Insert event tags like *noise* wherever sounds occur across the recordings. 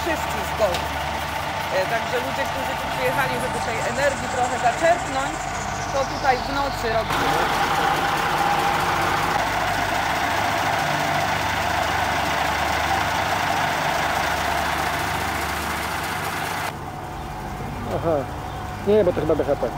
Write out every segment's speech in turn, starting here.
wszyscy zgodni. E, Także ludzie, którzy tu przyjechali, żeby tej energii trochę zaczerpnąć, to tutaj w nocy robili. Aha. Nie, bo to chyba BHP.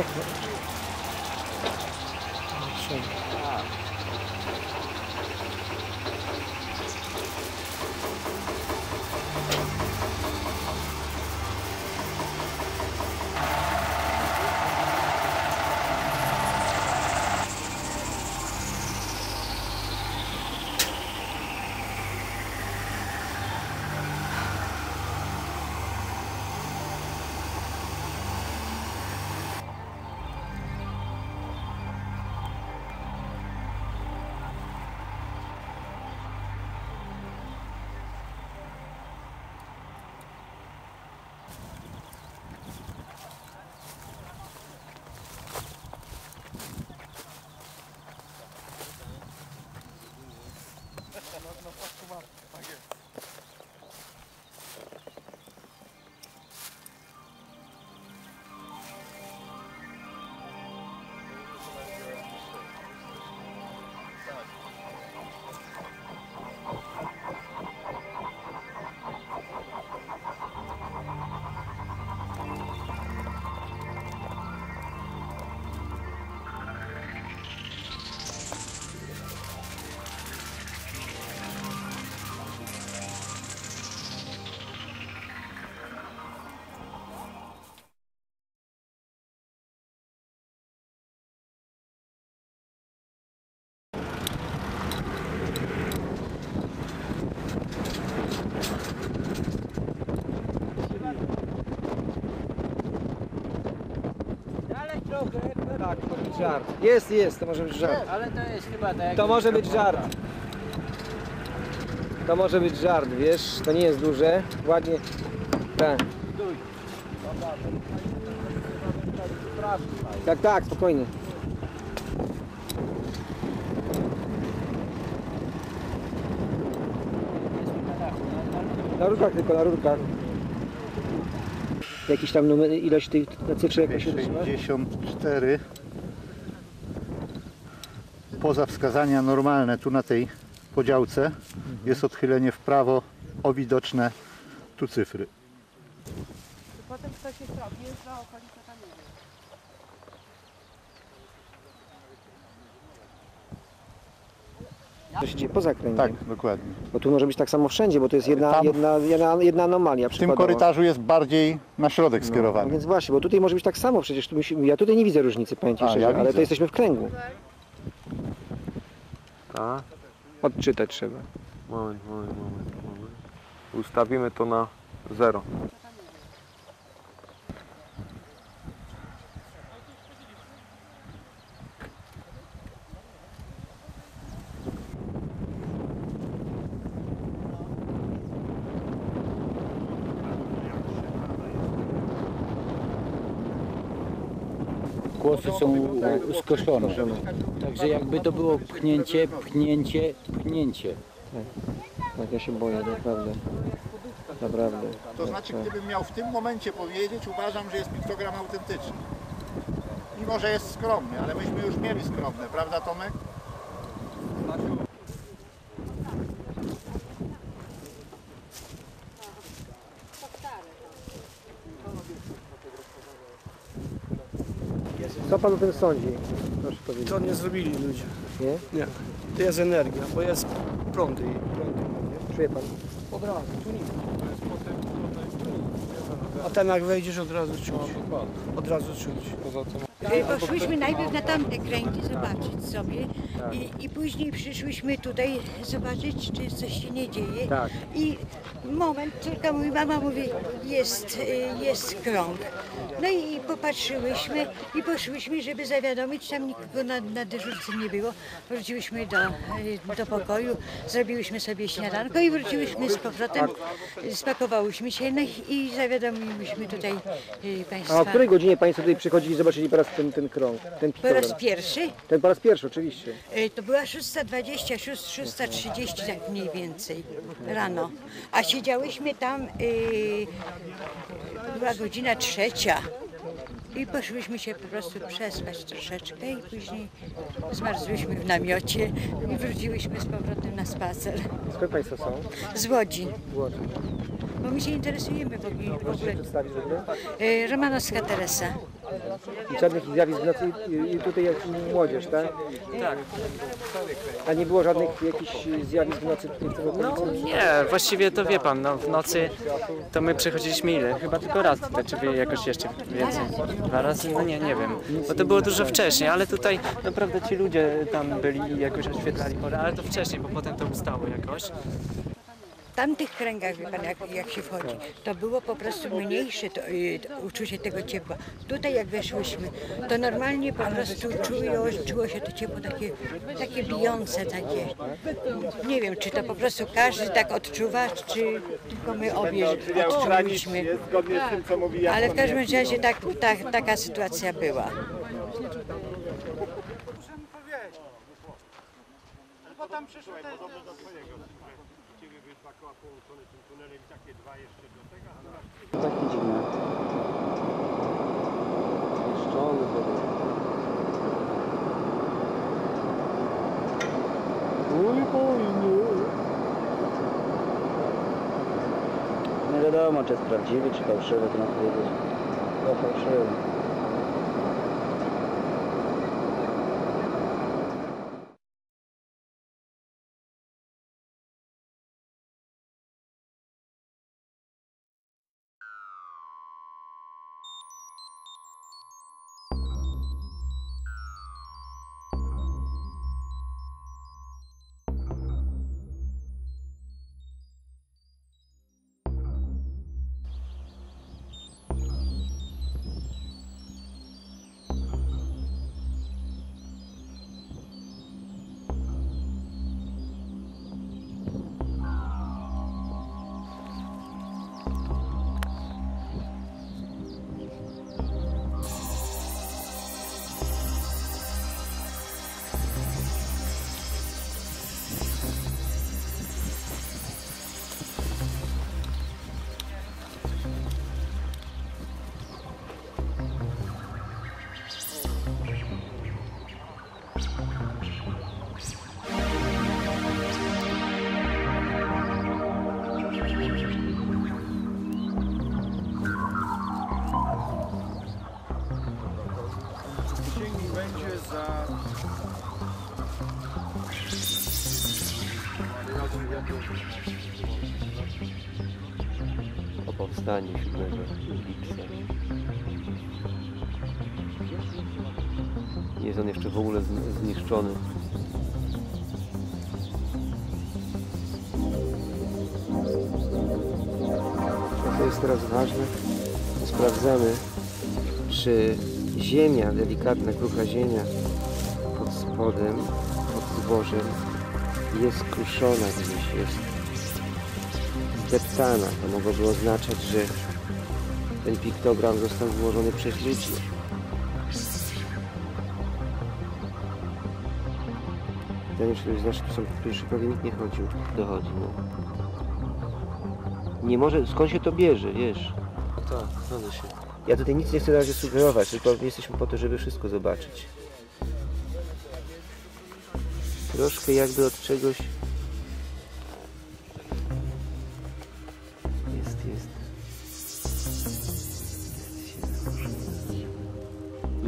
Okay. Tak, to może być żart. Jest, jest, to może być żart. Ale to jest chyba tak. To może być żart. To może być żart, wiesz, to nie jest duże. Ładnie. Tak. Tak, tak, spokojnie. Na rurkach tylko, na rurkach. Jakiś tam numer, ilość tych trzyma? 64 poza wskazania normalne tu na tej podziałce jest odchylenie w prawo o widoczne tu cyfry. Potem ktoś się wjeżdża, okolica tam nie wiem. To się dzieje poza kręgiem. Tak, dokładnie. Bo tu może być tak samo wszędzie, bo to jest jedna, Tam- jedna, jedna, jedna anomalia W tym przykładowo. korytarzu jest bardziej na środek No skierowany. więc właśnie, bo tutaj może być tak samo, przecież tu musi, ja tutaj nie widzę różnicy, powiem Ci A, szczerze, ja ale widzę. to jesteśmy w kręgu. A, Odczytać trzeba. moment, moment, moment, moment. Ustawimy to na 0. skoszone. Także jakby to było pchnięcie, pchnięcie, pchnięcie. Tak, ja się boję, naprawdę. Naprawdę. To znaczy, gdybym miał w tym momencie powiedzieć, uważam, że jest piktogram autentyczny. Mimo, że jest skromny, ale myśmy już mieli skromne, prawda Tomek? Pan o tym sądzi? Proszę powiedzieć. To nie zrobili ludzie. Nie? Nie. To jest energia, bo jest prądy. i prądy nie? Czuje Pan? Od razu, tu nic. A tam jak wejdziesz od razu czuć. Od razu czuć. E, Poszłyśmy najpierw na tamte kręgi zobaczyć sobie i, i później przyszłyśmy tutaj zobaczyć, czy coś się nie dzieje. Tak. I moment, córka mówi, mama mówi, jest, e, jest krąg. No i popatrzyłyśmy i poszłyśmy, żeby zawiadomić, tam nikogo na, na dyżurce nie było. Wróciłyśmy do, e, do pokoju, zrobiłyśmy sobie śniadanko i wróciłyśmy z powrotem, spakowałyśmy się no i- i zawiadomiłyśmy tutaj e, Państwa. A o której godzinie Państwo tutaj przychodzili i zobaczyli po raz ten, ten krąg, ten Po raz piktogram? pierwszy Ten po raz pierwszy, oczywiście. E, To była 6.20, 6.30 tak mniej więcej rano. A siedziałyśmy tam, y, była godzina trzecia. I poszłyśmy się po prostu przespać troszeczkę i później zmarzłyśmy w namiocie i wróciłyśmy z powrotem na spacer Skąd Państwo są? z Łodzi, Z Łodzi. bo my się interesujemy w ogóle. W ogóle. Przedstawić w ogóle? E, Romanowska Teresa. I żadnych zjawisk w nocy i, i tutaj jak młodzież, tak? Tak. A nie było żadnych jakichś zjawisk w nocy tutaj w tym No nie, właściwie to wie pan, no w nocy to my przechodziliśmy ile? Chyba tylko raz tutaj, czy jakoś jeszcze więcej? Dwa razy? No nie, nie wiem, bo to było dużo wcześniej, ale tutaj naprawdę ci ludzie tam byli i jakoś oświetlali pole, ale to wcześniej, bo potem to ustało jakoś. Tamtych kręgach, wie pan, jak, jak się wchodzi, to było po prostu mniejsze to, y, to uczucie tego ciepła. Tutaj jak weszłyśmy, to normalnie po prostu czuło, czuło się to ciepło takie, takie bijące, takie. Nie wiem, czy to po prostu każdy tak odczuwa, czy tylko my obie odczuliśmy. Ale w każdym razie tak, tak, taka sytuacja była. Takie dziwne. Pieszczony chyba. Nie wiadomo, czy jest prawdziwy, czy fałszywy, to na powiedzieć. To fałszywy. O powstaniu 7 lipca. Nie jest on jeszcze w ogóle zni- zniszczony. Co jest teraz ważne, to sprawdzamy, czy ziemia, delikatna, krucha ziemia pod spodem, pod zbożem jest kruszona gdzieś, jest zdeptana. To mogłoby oznaczać, że ten piktogram został złożony przez ludzi. Się, że znaczy, są, prawie nikt nie chodził. Dochodzi, no. Nie może, skąd się to bierze, wiesz? Tak, zgadza się. Ja tutaj nic nie chcę na razie sugerować, tylko jesteśmy po to, żeby wszystko zobaczyć. Troszkę jakby od czegoś...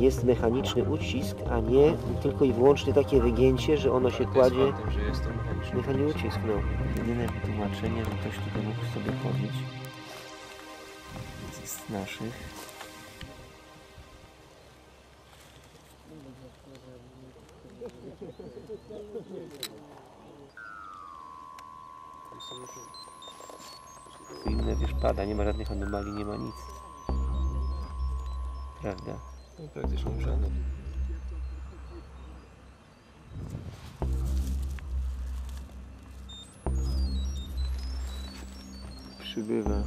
Jest mechaniczny ucisk, a nie tylko i wyłącznie takie wygięcie, że ono się kładzie... Mechaniczny ucisk, no. Jedyne wytłumaczenie, że ktoś tutaj mógł sobie powiedzieć z naszych. Inne wiesz, pada, nie ma żadnych anomalii, nie ma nic. Prawda? No, praktycznie żaden. Przybywa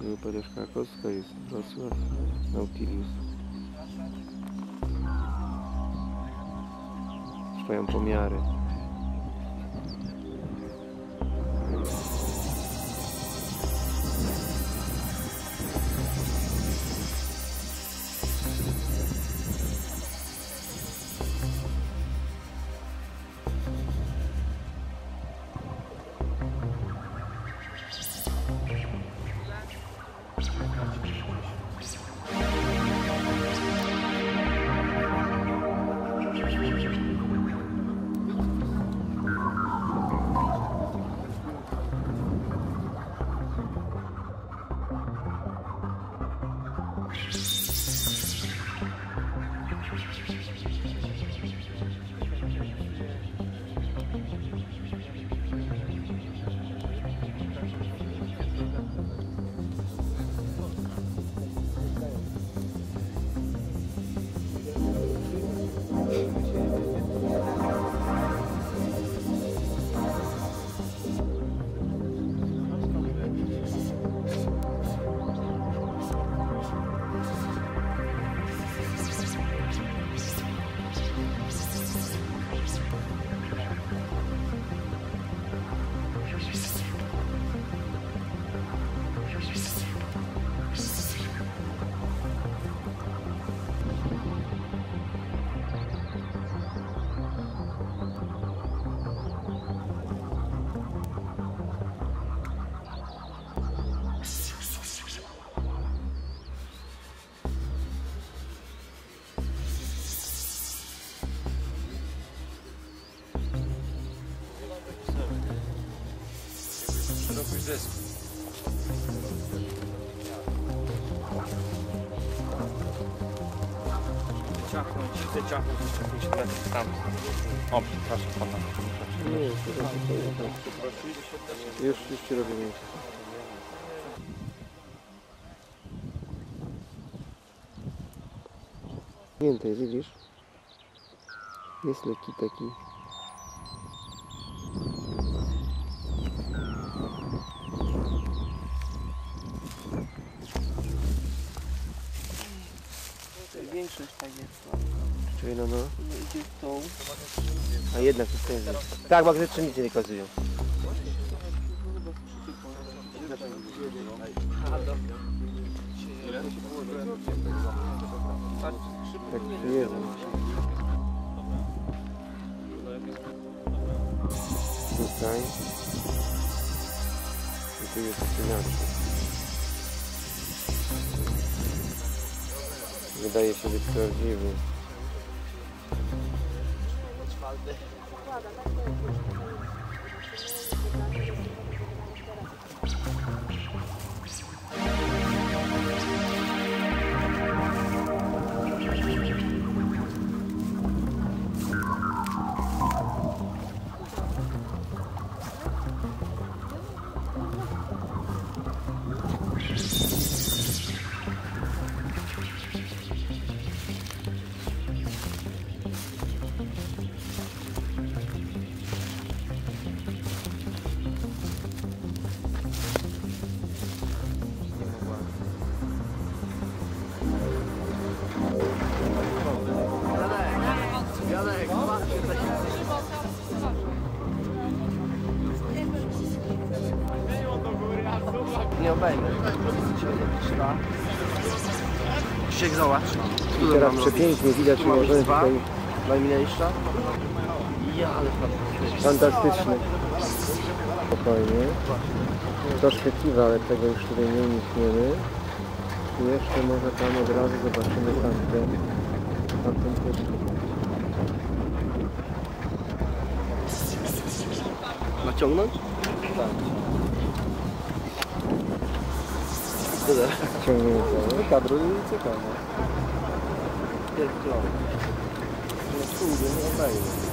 grupa też krakowska, jest Wrocław, Nautilus. Trwają pomiary. Ciachnąć, chcę ciachnąć jeszcze 5 metrów tam. O, przepraszam pana. Nie, już, już ci robię miejsce. Więcej, widzisz? Jest lekki taki. Większość tak jest. Czyli no, no. A jednak to jest. Tak, magnetyczne nic nie wykazują. Tak przyjeżdżam. Tutaj. I tu jest inaczej. Wydaje się być prawdziwy. 挂的，Nie obejmę. Krzysiek zobacz. I teraz przepięknie widać ułożenie tutaj Najmniejsza. Ja, ale fantastyczne. Spokojnie. Troszkę kiwa, ale tego już tutaj nie unikniemy. I jeszcze może tam od razu zobaczymy tamte. Tamten też. Naciągnąć? Ciągniemy cały. Kadruj i czekamy. Pierdolę. No kurde, nie obejmę.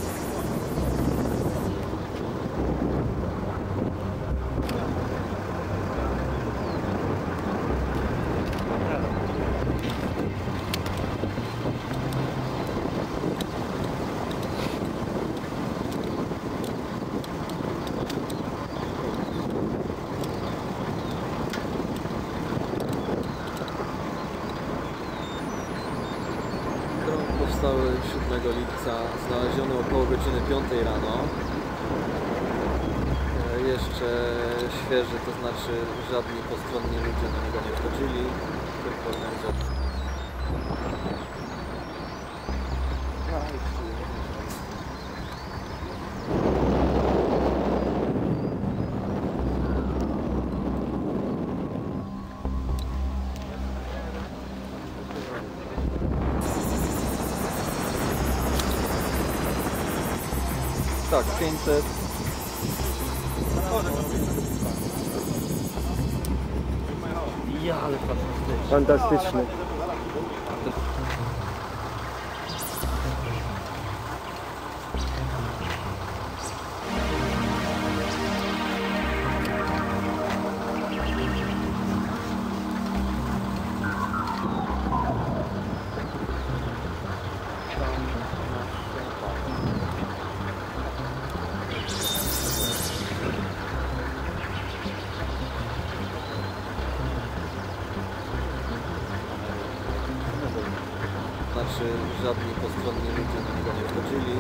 Krąg powstały 7 lipca, znaleziono około godziny 5 rano. E, Jeszcze świeży, to znaczy żadni postronni ludzie na niego nie wchodzili, tylko organizacja. Tak, 500. Ja, ale fantastycznie. Fantastyczne. Znaczy żadni postronni ludzie na niego nie wchodzili,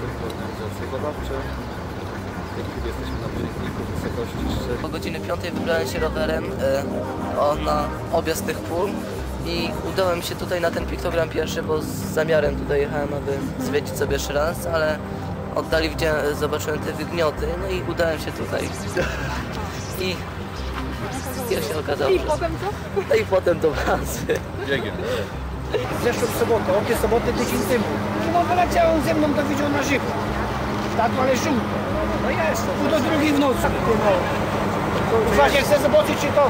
tylko organizacje badawcze. W tej chwili jesteśmy na przejściu wysokości 4. O godziny 5 wybrałem się rowerem o, na objazd tych pól i udałem się tutaj na ten piktogram pierwszy, bo z zamiarem tutaj jechałem, aby zwiedzić sobie jeszcze raz, ale oddali widziałem, zobaczyłem te wygmioty, no i udałem się tutaj. I, i się okazało, I potem co? No i potem to wrazy. Zeszłą sobotę, obie soboty tydzień temu. No wyleciałem ze mną, to widział na żywo. Tak, ale żółto. No jest. Pół do drugiej w nocy. Właśnie chcę zobaczyć, czy to,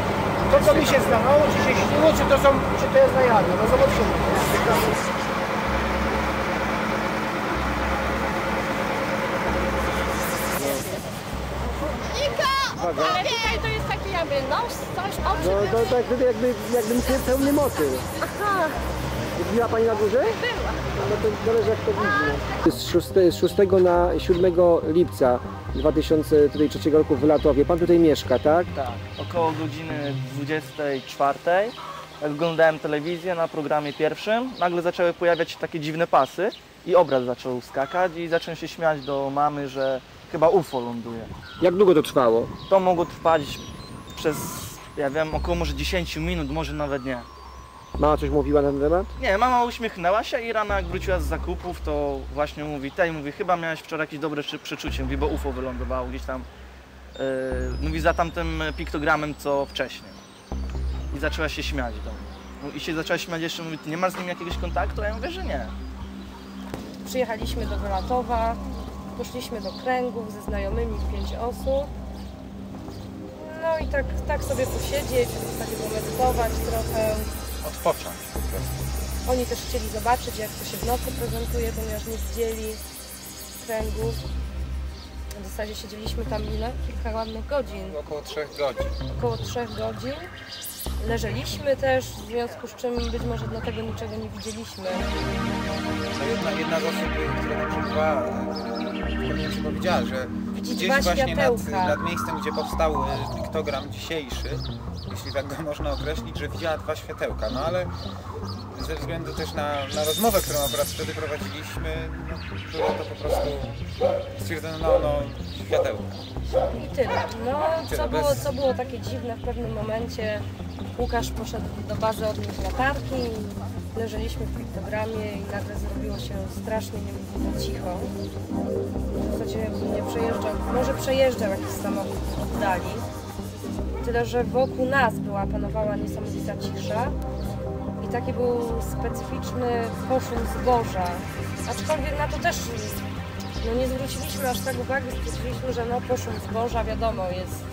to co mi się zdawało, czy się śniło, czy to są, czy to jest na jawie. No zobaczymy. Ale tutaj to jest taki jakby nos, coś, oczy. No to tak wtedy jakby, jakbym się pełny mocy. Aha, Była Pani na górze? była. No to zależy jak to widzi. Z 6, z 6 na 7 lipca 2003 roku w Latowie. Pan tutaj mieszka, tak? Tak, około godziny 24. Jak oglądałem telewizję na programie pierwszym, nagle zaczęły pojawiać się takie dziwne pasy i obraz zaczął skakać i zacząłem się śmiać do mamy, że chyba UFO ląduje. Jak długo to trwało? To mogło trwać przez, ja wiem, około może 10 minut, może nawet nie. Mama coś mówiła na ten temat? Nie, mama uśmiechnęła się i rano jak wróciła z zakupów, to właśnie mówi, tej mówi, chyba miałeś wczoraj jakieś dobre przeczucie, mówi, bo UFO wylądowało gdzieś tam, yy, mówi, za tamtym piktogramem, co wcześniej. I zaczęła się śmiać do mnie. I się zaczęła śmiać jeszcze, mówi, nie masz z nim jakiegoś kontaktu? A ja mówię, że nie. Przyjechaliśmy do Wylatowa, poszliśmy do kręgów ze znajomymi, pięć osób. No i tak, tak sobie posiedzieć, w zasadzie pomedytować trochę. Odpocząć po prostu. Oni też chcieli zobaczyć, jak to się w nocy prezentuje, ponieważ nie widzieli kręgów. W zasadzie siedzieliśmy tam ile? Kilka ładnych godzin. Około trzech godzin. Około trzech godzin. Leżeliśmy też, w związku z czym być może dlatego niczego nie widzieliśmy. No jedna, jedna z osób, która tam przebywała, powiedziała, że Widzi gdzieś dwa właśnie nad, światełka. nad miejscem, gdzie powstał e, piktogram dzisiejszy, jeśli tak go można określić, że widziała dwa światełka. No ale ze względu też na, na rozmowę, którą akurat wtedy prowadziliśmy, no, było to po prostu stwierdzono, no, no światełka. I tyle. No, Tyle, co było, bez- co było takie dziwne w pewnym momencie, Łukasz poszedł do bazy odnieść latarki, leżeliśmy w piktogramie i nagle zrobiło się strasznie cicho. W zasadzie nie przejeżdżał, może przejeżdżał jakiś samochód w oddali. Tyle, że wokół nas była, panowała niesamowita cisza i taki był specyficzny poszum zboża. Aczkolwiek na to też no nie zwróciliśmy aż tak uwagi, stwierdziliśmy, że no poszum zboża, wiadomo, jest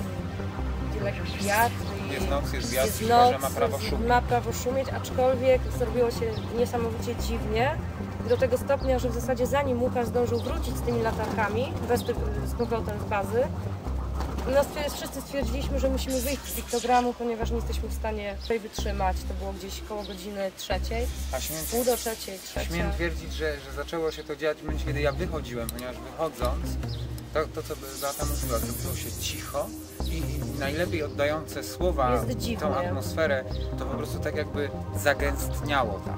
lekki wiatr. Jest noc, jest wiatr, jest noc, ma prawo szumieć. ma prawo szumieć, aczkolwiek zrobiło się niesamowicie dziwnie. Do tego stopnia, że w zasadzie zanim Łukasz zdążył wrócić z tymi latarkami, bez tych, z powrotem z bazy, no wszyscy stwierdziliśmy, że musimy wyjść z piktogramu, ponieważ nie jesteśmy w stanie tutaj wytrzymać. To było gdzieś koło godziny trzeciej, A śmiem, pół do trzeciej, trzecia. śmiem twierdzić, że, że zaczęło się to dziać w momencie, kiedy ja wychodziłem, ponieważ wychodząc, to, to co Beata mówiła, zrobiło się cicho i, i najlepiej oddające słowa tą atmosferę, to po prostu tak jakby zagęstniało tam.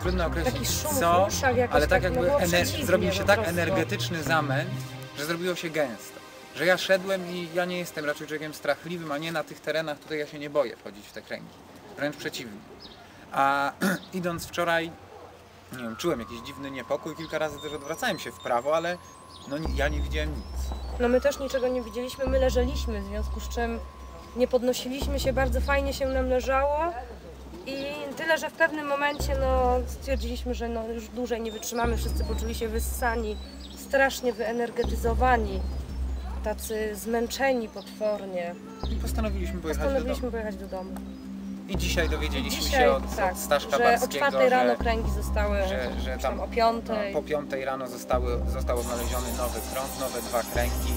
Trudno określić Taki szum co, uszach, ale tak no jakby przeciwnie zrobił się tak energetyczny zamęt, że zrobiło się gęsto. Że ja szedłem i ja nie jestem raczej człowiekiem strachliwym, a nie na tych terenach, tutaj ja się nie boję wchodzić w te kręgi. Wręcz przeciwnie. A *clears throat* idąc wczoraj, nie wiem, czułem jakiś dziwny niepokój, kilka razy też odwracałem się w prawo, ale no, ja nie widziałem nic. No my też niczego nie widzieliśmy, my leżeliśmy, w związku z czym nie podnosiliśmy się, bardzo fajnie się nam leżało i tyle, że w pewnym momencie no, stwierdziliśmy, że no, już dłużej nie wytrzymamy, wszyscy poczuli się wyssani, strasznie wyenergetyzowani, tacy zmęczeni potwornie. I postanowiliśmy pojechać do Postanowiliśmy domu. pojechać do domu. I dzisiaj dowiedzieliśmy Dzisiaj, się od, tak, od Staszka że o Barskiego, czwartej rano że, kręgi zostały że, że tam tam o piątej. no, po piątej rano zostały, został odnaleziony nowy prąd, nowe dwa kręgi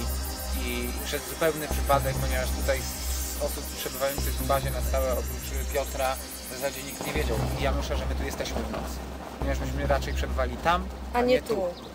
i przez zupełny przypadek, ponieważ tutaj z osób przebywających w bazie na stałe oprócz Piotra w zasadzie nikt nie wiedział i Janusza, że my tu jesteśmy w nocy. Ponieważ myśmy raczej przebywali tam, a nie tu. Ale